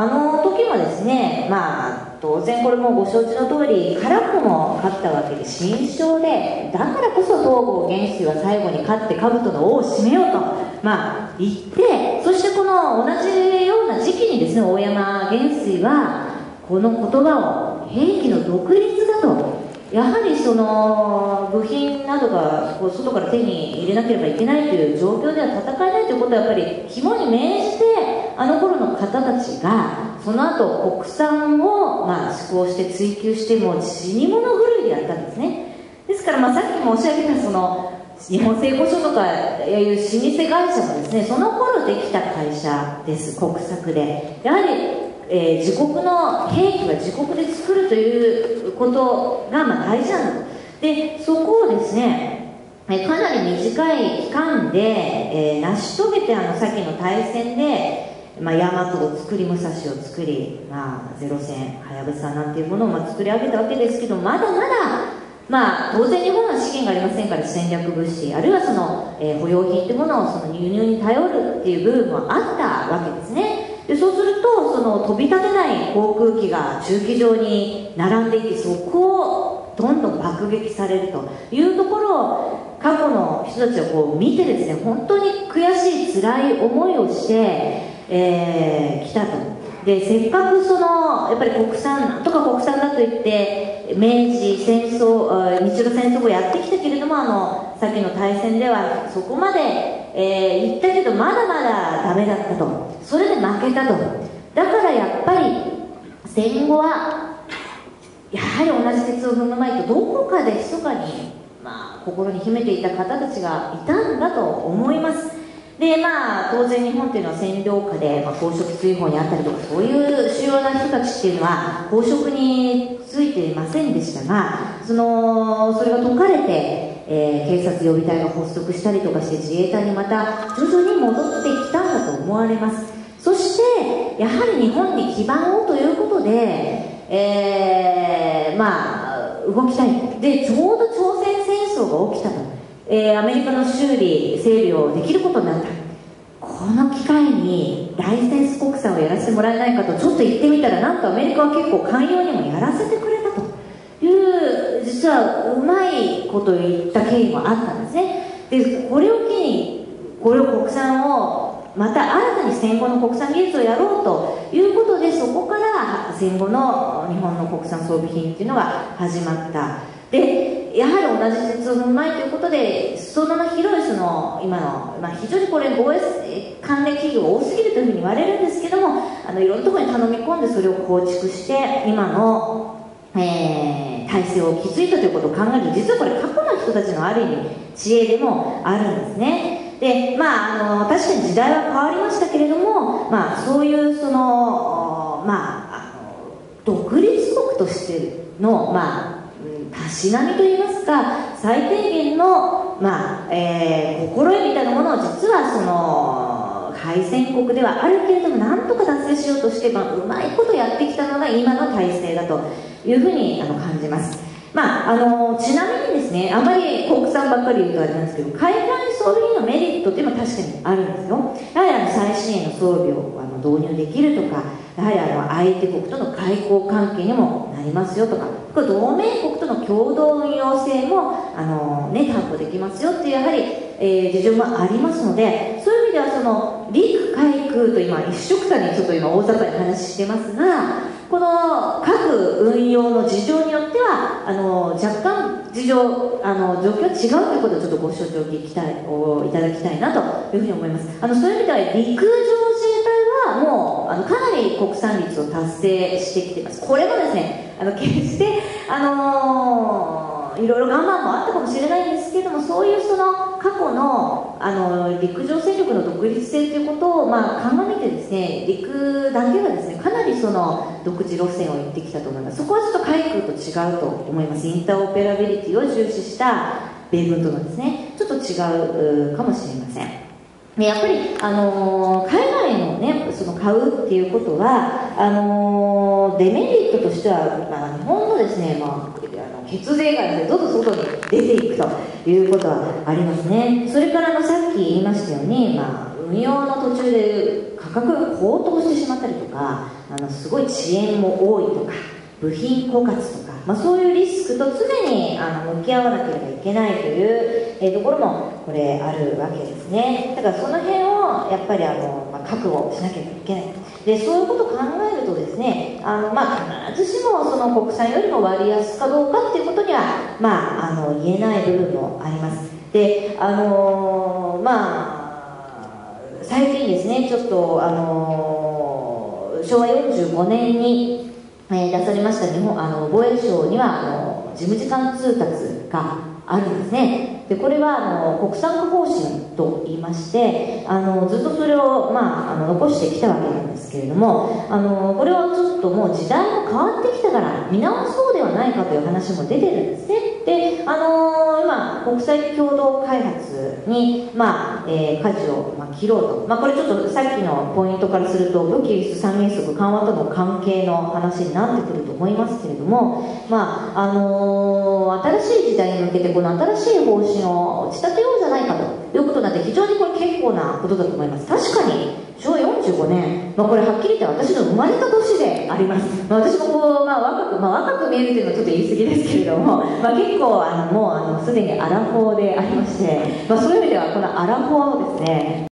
あの時もですねまあ当然これもご承知の通りカラコも勝ったわけで新勝でだからこそ東郷元帥は最後に勝って兜の王を締めようとまあ言ってそしてこの同じような時期にですね大山元帥はこの言葉を兵器の独立だとやはりその部品などがこう外から手に入れなければいけないという状況では戦えないということはやっぱり肝に銘じてあの頃の方たちがその後国産をまあ施行して追求しても死に物狂いでやったんですね。ですからまあさっき申し上げたその日本製鋼所とかいう老舗会社もですねその頃できた会社です国策で。やはりえー、自国の兵器は自国で作るということがまあ大事なんでそこをですねかなり短い期間で、えー、成し遂げてあの先の大戦で、まあ、大和を作り武蔵を作り、まあ、ゼロ戦はやぶさなんていうものをまあ作り上げたわけですけどまだまだまあ、当然日本は資源がありませんから戦略物資あるいはその、えー、保養品というものをその輸入に頼るっていう部分もあったわけですね。でそうするとその飛び立てない航空機が駐機場に並んでいてそこをどんどん爆撃されるというところを過去の人たちはこう見てですね本当に悔しい辛い思いをして、えー、来たと。でせっかくそのやっぱり国産とか国産だと言って明治戦争日露戦争後やってきたけれどもあのさっきの大戦ではそこまで、えー、言ったけどまだまだダメだったと。それで負けたと。だからやっぱり戦後はやはり同じ鉄を踏むまいとどこかで密かに、まあ、心に秘めていた方たちがいたんだと思います。でまあ当然日本っていうのは占領下で、まあ、公職追放にあったりとかそういう主要な人たちっていうのは公職についていませんでしたがそのそれが解かれて、えー、警察予備隊が発足したりとかして自衛隊にまた徐々に戻ってきたんだと思われます。そしてやはり日本に基盤をということで、えー、まあ動きたい。でちょうど朝鮮戦争が起きたと。えー、アメリカの修理整備をできることになった。この機会にライセンス国産をやらせてもらえないかとちょっと言ってみたらなんとアメリカは結構寛容にもやらせてくれたと。いう実はうまいことを言った経緯もあったんですね。でこれを機にこれを国産をまた新たに戦後の国産技術をやろうということでそこから戦後の日本の国産装備品っていうのが始まった。やはり同じ鉄を踏む前ということで裾野の広いその今の、まあ、非常にこれ防衛関連企業多すぎるというふうに言われるんですけどもあのいろんなところに頼み込んでそれを構築して今の、えー、体制を築いたということを考えると実はこれ過去の人たちのある意味知恵でもあるんですね。でまああの確かに時代は変わりましたけれども、まあ、そういうそのまああの独立国としてのまあたしなみといいますか最低限の、まあえー、心得みたいなものを実はその敗戦国ではあるけれどもなんとか達成しようとして、まあ、うまいことやってきたのが今の体制だというふうにあの感じます。まあ、あのちなみにですねあまり国産ばっかり言うとあれなんですけど海外装備品のメリットっていうのは確かにあるんですよ。やはりあの最新鋭の装備をあの導入できるとかやはりあの相手国との外交関係にもなりますよとかこれ同盟国との共同運用性もあの、ね、担保できますよっていうやはり、えー、事情もありますのでそういう意味ではその陸海空と今一色たにちょっと今大雑把に話してますがこの各運用の事情によってはあの若干事情あの状況は違うということをちょっとご承知おきたいおいただきたいなというふうに思います。あのそういう意味では陸上自衛隊はもうあのかなり国産率を達成してきています。これもですねあの決してあのーいろいろ我慢もあったかもしれないんですけどもそういうその過去のあの陸上戦独立性ということを、まあ、鑑みてですね陸だけはですねかなりその独自路線を行ってきたと思います。そこはちょっと海空と違うと思います。インターオペラビリティを重視した米軍とのですねちょっと違うかもしれません。でやっぱり、あのー、海外のねその買うっていうことはあのー、デメリットとしては、まあ、日本のですね、まあ、血税がですねどんどん外に出ていくということはありますね。それからのさっき言いましたように、まあ、運用の途中で価格が高騰してしまったりとかあのすごい遅延も多いとか部品枯渇とか、まあ、そういうリスクと常にあの向き合わなければいけないという、えー、ところもこれあるわけですね。だからその辺をやっぱりあの、まあ、覚悟しなければいけないでそういうことを考えるとですねあの、まあ、必ずしもその国産よりも割安かどうかっていうことには、まあ、あの言えない部分もあります。であのー、まあ最近ですねちょっとあのー、昭和45年にえー、出されました日本あの防衛省にはあの事務次官通達があるんですね。でこれはあの国産化方針と言いましてあのずっとそれを、まあ、あの残してきたわけなんですけれどもあのこれはちょっともう時代も変わってきたから見直そうではないかという話も出てるんですね。であの今国際共同開発に、まあえー、舵を、まあ、切ろうと、まあ、これちょっとさっきのポイントからすると武器輸出三原則緩和との関係の話になってくると思いますけれども、まああのー、新しい時代に向けてこの新しい方針を打ち立てようじゃないかということなって非常にこれ結構なことだと思います。確かに45年、まあ、これはっきり言って私の生まれた年であります、まあ、私もこう、まあ、若く、まあ、若く見えるというのはちょっと言い過ぎですけれども、まあ、結構あのもうあのすでにアラフォーでありまして、まあ、そういう意味ではこのアラフォーをですね